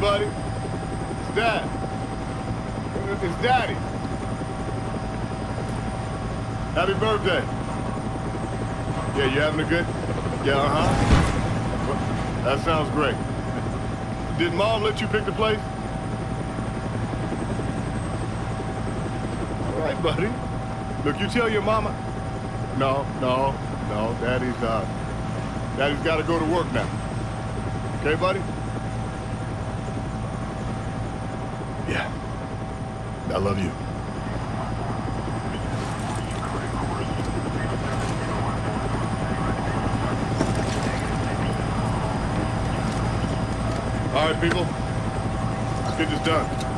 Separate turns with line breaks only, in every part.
Buddy. It's Dad. It's Daddy. Happy birthday. Yeah, you having a good... Yeah, uh-huh. That sounds great. Did Mom let you pick the place? All right, buddy. Look, you tell your mama... No, no, no. Daddy's, uh... Daddy's got to go to work now. Okay, buddy? Yeah. I love you. All right, people. Let's get this done.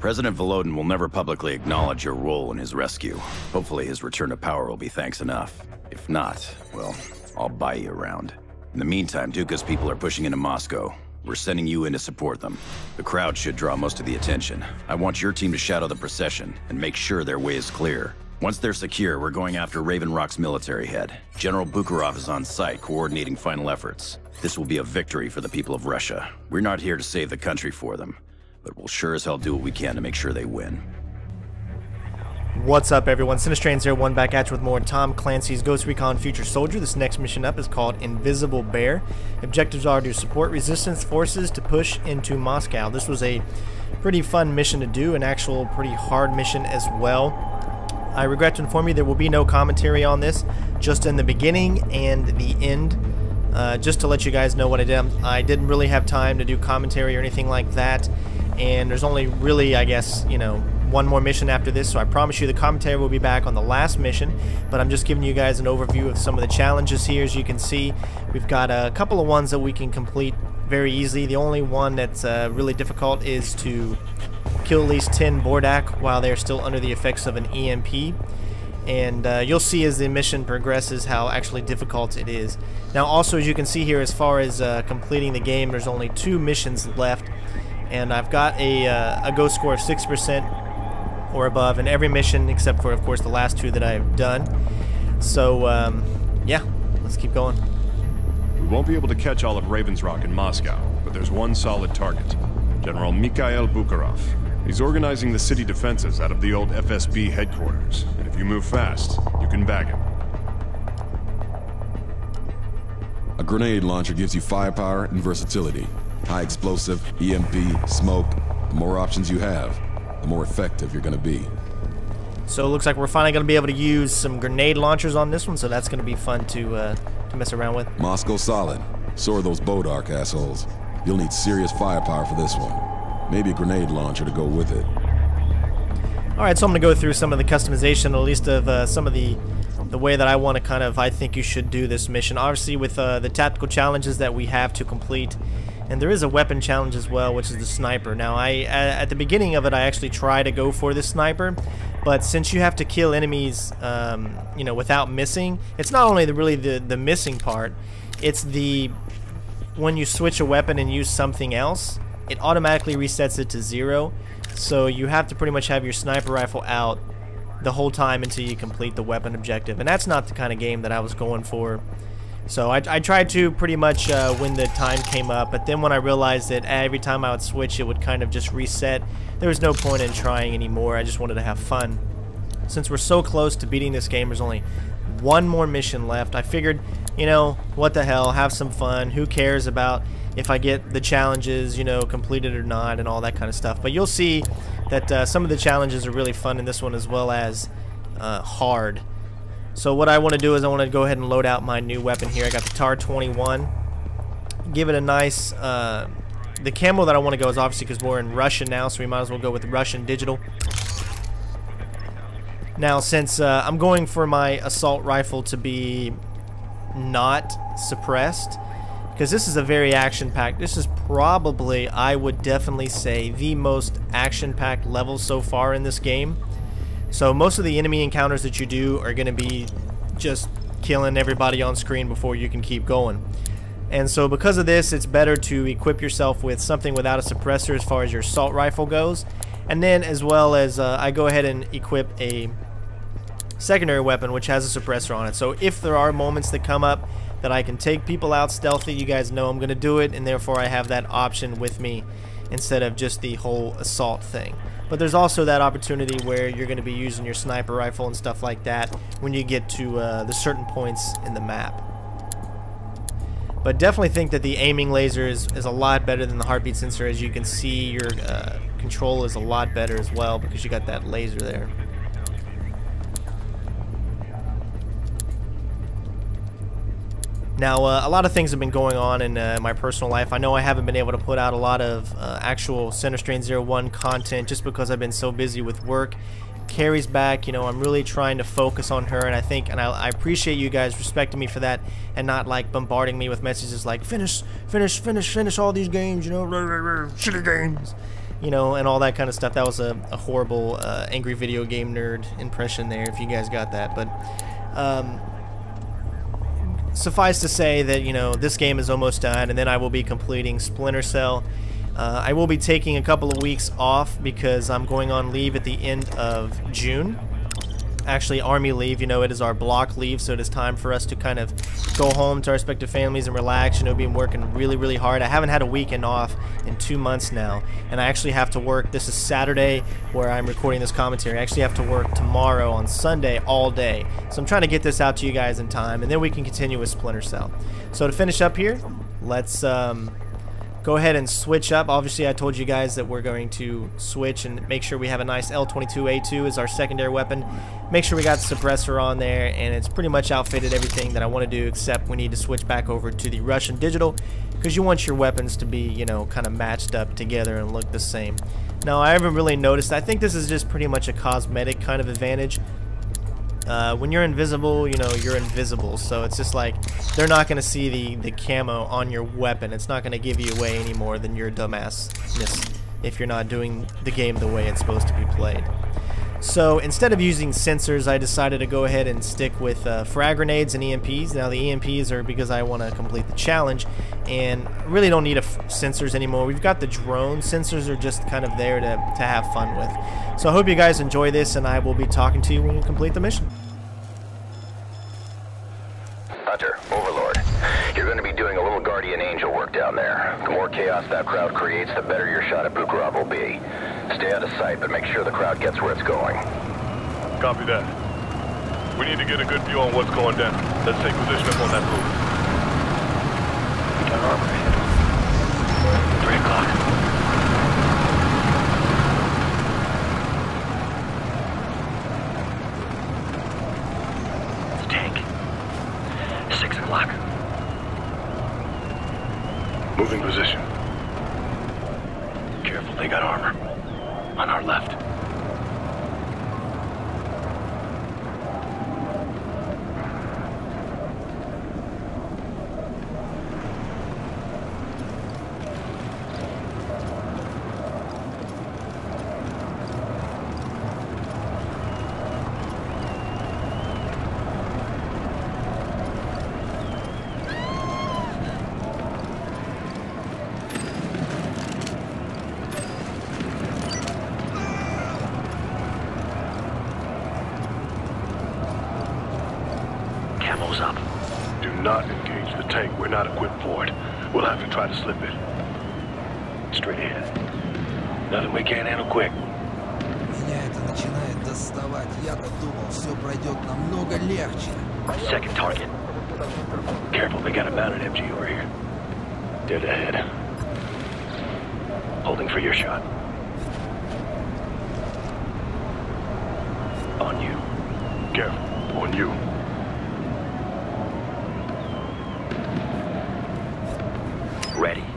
President Volodin will never publicly acknowledge your role in his rescue. Hopefully his return to power will be thanks enough. If not, well, I'll buy you around. In the meantime, Duka's people are pushing into Moscow. We're sending you in to support them. The crowd should draw most of the attention. I want your team to shadow the procession and make sure their way is clear. Once they're secure, we're going after Raven Rock's military head. General Bukharov is on site, coordinating final efforts. This will be a victory for the people of Russia. We're not here to save the country for them, but we'll sure as hell do what we can to make sure they win.
What's up, everyone? CenterStrain01 back at you with more Tom Clancy's Ghost Recon Future Soldier. This next mission up is called Invisible Bear. Objectives are to support resistance forces to push into Moscow. This was a pretty fun mission to do, an actual pretty hard mission as well. I regret to inform you there will be no commentary on this, just in the beginning and the end. Uh, just to let you guys know what I did. I didn't really have time to do commentary or anything like that, and there's only really, I guess, you know, one more mission after this, so I promise you the commentary will be back on the last mission, but I'm just giving you guys an overview of some of the challenges here. As you can see, we've got a couple of ones that we can complete very easily. The only one that's uh, really difficult is to kill at least 10 Bodark while they're still under the effects of an EMP. And uh, you'll see as the mission progresses how actually difficult it is. Now also as you can see here as far as uh, completing the game there's only two missions left and I've got a, uh, a ghost score of 6% or above in every mission except for of course the last two that I've done. So um, yeah, let's keep going.
We won't be able to catch all of Raven's Rock in Moscow, but there's one solid target. General Mikhail Bukharov. He's organizing the city defenses out of the old FSB headquarters, and if you move fast, you can bag him.
A grenade launcher gives you firepower and versatility. High explosive, EMP, smoke. The more options you have, the more effective you're going to be.
So it looks like we're finally going to be able to use some grenade launchers on this one, so that's going to be fun to uh, to mess around with.
Moscow solid. So are those Bodark assholes. You'll need serious firepower for this one. Maybe a grenade launcher to go with it.
Alright, so I'm going to go through some of the customization, at least of uh, some of the the way that I want to kind of, I think you should do this mission. Obviously with uh, the tactical challenges that we have to complete, and there is a weapon challenge as well, which is the sniper. Now, I at the beginning of it, I actually try to go for the sniper, but since you have to kill enemies, um, you know, without missing, it's not only the, really the, the missing part, it's the when you switch a weapon and use something else, it automatically resets it to zero. So you have to pretty much have your sniper rifle out the whole time until you complete the weapon objective. And that's not the kind of game that I was going for. So I, I tried to pretty much uh, when the time came up, but then when I realized that every time I would switch, it would kind of just reset, there was no point in trying anymore. I just wanted to have fun. Since we're so close to beating this game, there's only one more mission left. I figured, you know, what the hell, have some fun. Who cares about if I get the challenges, you know, completed or not and all that kind of stuff. But you'll see that uh, some of the challenges are really fun in this one as well as uh, hard. So what I want to do is I want to go ahead and load out my new weapon here. I got the TAR-21. Give it a nice... Uh, the camo that I want to go is obviously because we're in Russian now, so we might as well go with Russian digital. Now, since uh, I'm going for my assault rifle to be not suppressed, because this is a very action-packed, this is probably, I would definitely say, the most action-packed level so far in this game. So most of the enemy encounters that you do are going to be just killing everybody on screen before you can keep going. And so because of this, it's better to equip yourself with something without a suppressor as far as your assault rifle goes. And then as well as uh, I go ahead and equip a secondary weapon which has a suppressor on it. So if there are moments that come up that I can take people out stealthy. You guys know I'm going to do it, and therefore I have that option with me instead of just the whole assault thing. But there's also that opportunity where you're going to be using your sniper rifle and stuff like that when you get to uh, the certain points in the map. But definitely think that the aiming laser is, is a lot better than the heartbeat sensor. As you can see, your uh, control is a lot better as well because you got that laser there. Now, uh, a lot of things have been going on in uh, my personal life. I know I haven't been able to put out a lot of uh, actual Center Strain 01 content just because I've been so busy with work. Carrie's back, you know, I'm really trying to focus on her, and I think, and I, I, appreciate you guys respecting me for that, and not like bombarding me with messages like, finish, finish, finish, finish all these games, you know, shitty games, you know, and all that kind of stuff. That was a, a horrible, uh, angry video game nerd impression there, if you guys got that, but, um, suffice to say that, you know, this game is almost done, and then I will be completing Splinter Cell. Uh, I will be taking a couple of weeks off because I'm going on leave at the end of June. Actually, Army leave, you know, it is our block leave, so it is time for us to kind of go home to our respective families and relax. You know, been working really, really hard. I haven't had a weekend off in two months now, and I actually have to work. This is Saturday where I'm recording this commentary. I actually have to work tomorrow on Sunday all day. So I'm trying to get this out to you guys in time, and then we can continue with Splinter Cell. So to finish up here, let's um, go ahead and switch up. Obviously, I told you guys that we're going to switch and make sure we have a nice L22A2 as our secondary weapon. Make sure we got the suppressor on there, and it's pretty much outfitted everything that I want to do, except we need to switch back over to the Russian Digital, because you want your weapons to be, you know, kind of matched up together and look the same. Now, I haven't really noticed. I think this is just pretty much a cosmetic kind of advantage. Uh, when you're invisible, you know, you're invisible. So it's just like, they're not going to see the, the camo on your weapon. It's not going to give you away any more than your dumbassness if you're not doing the game the way it's supposed to be played. So instead of using sensors, I decided to go ahead and stick with uh, frag grenades and EMPs. Now the EMPs are because I want to complete the challenge and really don't need sensors anymore. We've got the drone. Sensors are just kind of there to, to have fun with. So I hope you guys enjoy this and I will be talking to you when we complete the mission.
Hunter, Overlord, you're going to be doing a little Guardian Angel work down there. The more chaos that crowd creates, the better your shot at Bukharov will be. Stay out of sight, but make sure the crowd gets where it's going.
Copy that. We need to get a good view on what's going down. Let's take position up on that roof.
We got armor. Three o'clock. Six o'clock.
Moving position.
Careful, they got armor. On our left. Camo's up.
Do not engage the tank. We're not equipped for it. We'll have to try to slip it.
Straight ahead. Nothing we can't handle quick.
Меня это начинает доставать. Я-то думал, все пройдет намного легче.
Second target. Careful, they got a mounted MG over here. Dead ahead. Holding for your shot. Ready.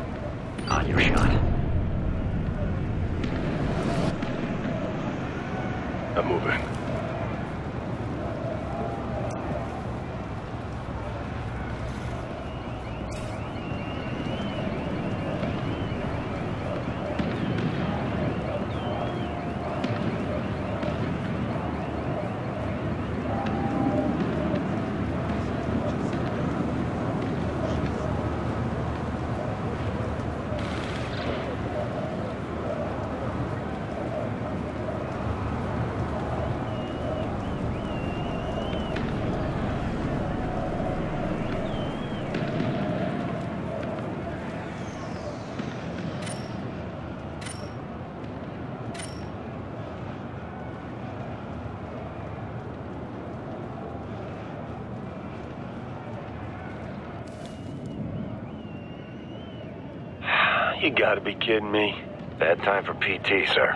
You gotta be kidding me. Bad time for PT, sir.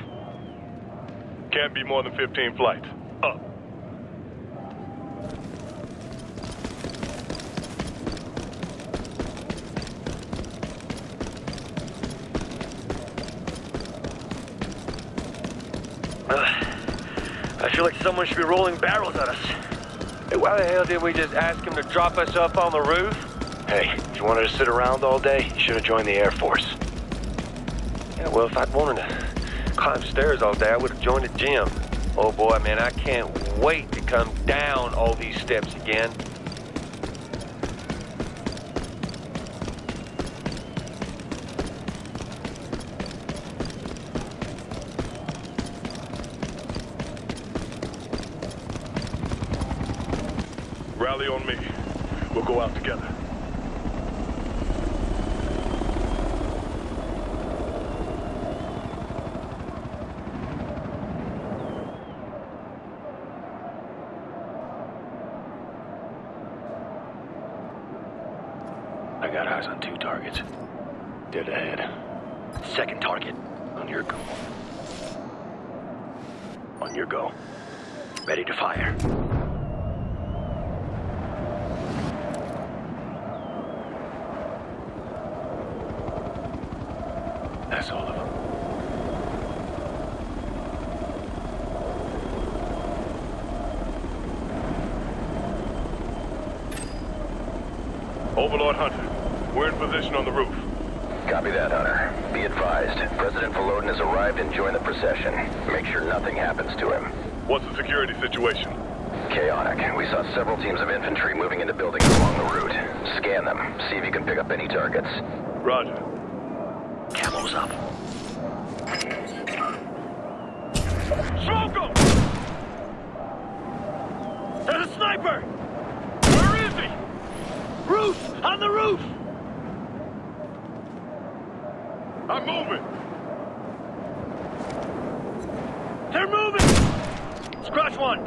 Can't be more than 15 flights. Up.
I feel like someone should be rolling barrels at us. Hey, why the hell did we just ask him to drop us up on the roof? Hey, if you wanted to sit around all day, you should have joined the Air Force. Yeah, well, if I'd wanted to climb stairs all day, I would have joined the gym. Oh boy, man, I can't wait to come down all these steps again.
Rally on me. We'll go out together.
I got eyes on two targets. Dead ahead. Second target. On your go. On your go. Ready to fire. That's all of them.
Overlord Hunter, we're in position on the roof.
Copy that, Hunter. Be advised, President Volodin has arrived and joined the procession. Make sure nothing happens to him.
What's the security situation?
Chaotic. We saw several teams of infantry moving into buildings along the route. Scan them. See if you can pick up any targets.
Roger.
Camo's up.
Smoke 'em!
There's a sniper!
Where is he?
Roof! On the roof!
I'm moving.
They're moving! Scratch one!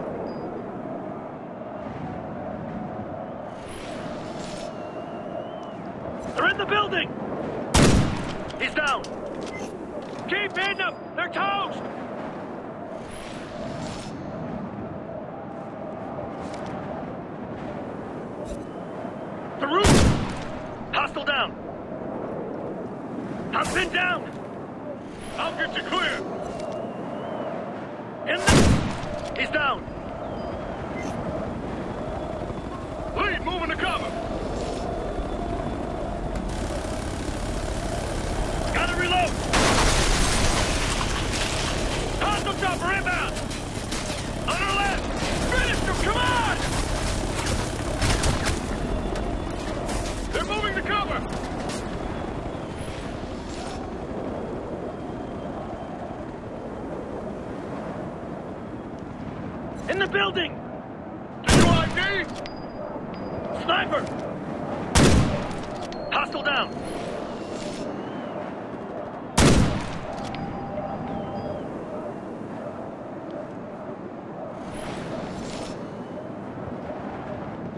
They're in the building! He's down! Keep hitting them! They're toast! The roof! Hostile down! I'm pinned down!
I'll get you clear.
In the... He's down!
Lead, moving to cover.
Gotta reload! Hostile chopper inbound! On our left! Finish him, come on!
They're moving to cover.
In the building!
Do you ID?
Sniper! Hostile down!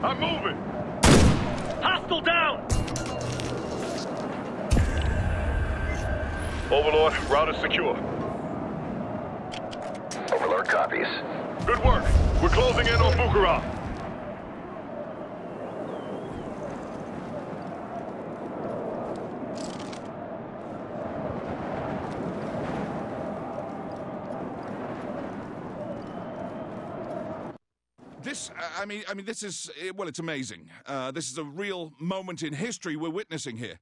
I'm moving.
Hostile down!
Overlord, route is secure.
Overlord copies.
Good work. We're closing in on Bukharov.
This, I- mean, I mean, this is eh, well, it's amazing. Uh, this is a real moment in history we're witnessing here.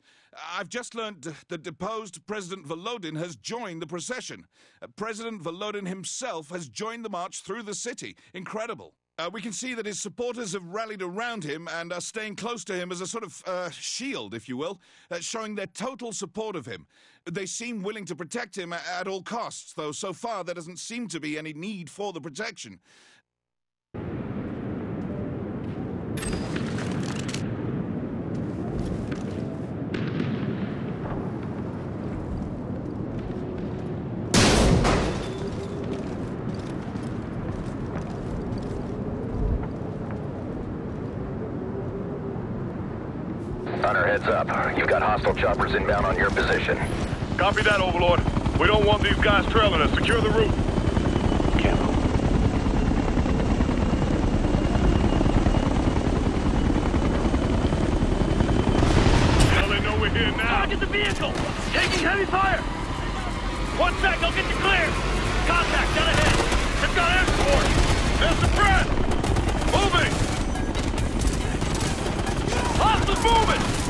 I've just learned that deposed President Volodin has joined the procession. Uh, President Volodin himself has joined the march through the city. Incredible. Uh, we can see that his supporters have rallied around him and are staying close to him as a sort of uh, shield, if you will, uh, showing their total support of him. They seem willing to protect him at all costs, though so far there doesn't seem to be any need for the protection.
Hunter, heads up. You've got hostile choppers inbound on your position.
Copy that, Overlord. We don't want these guys trailing us. Secure the roof.
Can't move.
They know we're here now.
Target the vehicle! Taking heavy fire! One sec, I'll get you clear! Contact, down ahead! They've got air support!
They're suppressed. Moving.
Hostiles moving!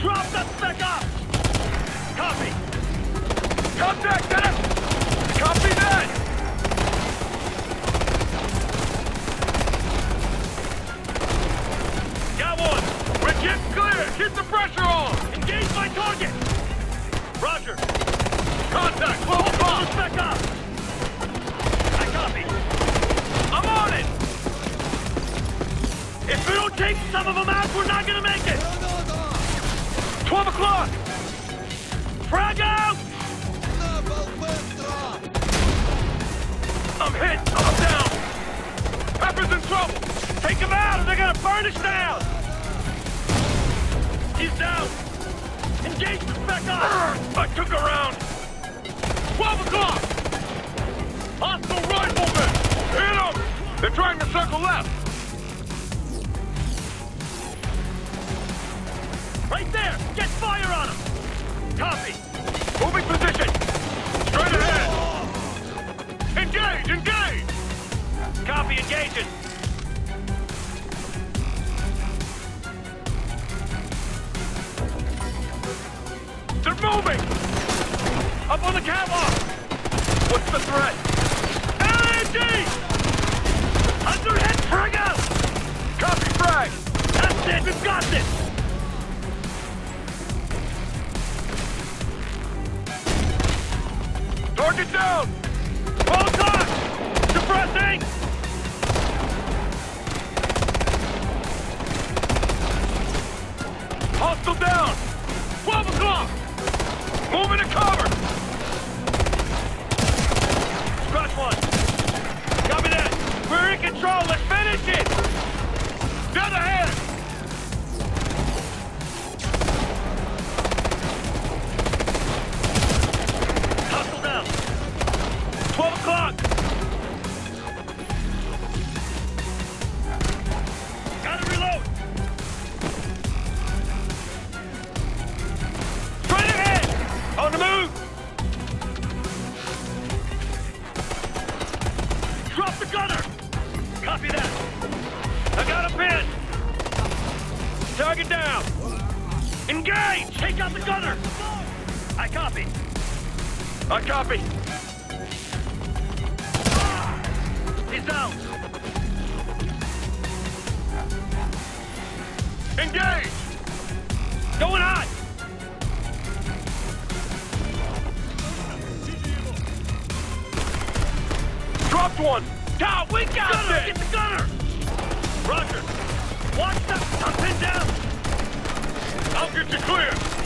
Drop the spec up! Copy!
Contact,
hit! I'm down!
Pepper's in trouble.
Take him out or they're gonna burn us down! He's down! Engage the spec up!
I took a round. 12 o'clock. Hostile riflemen. Hit them. They're trying to circle left.
Right there! Get fire on him! Copy! Copy, engaging!
They're moving.
Up on the catwalk!
What's the threat?
LAG! Underhead frag!
Copy frag.
That's it! We've got this!
Target down.
Target down! Engage! Take out the gunner! I copy!
I copy.
He's down!
Engage.
Going hot!
Dropped one.
Down! We got gunner!
it!
Get the gunner! Roger! Watch the... I'm pinned down!
I'll get you clear.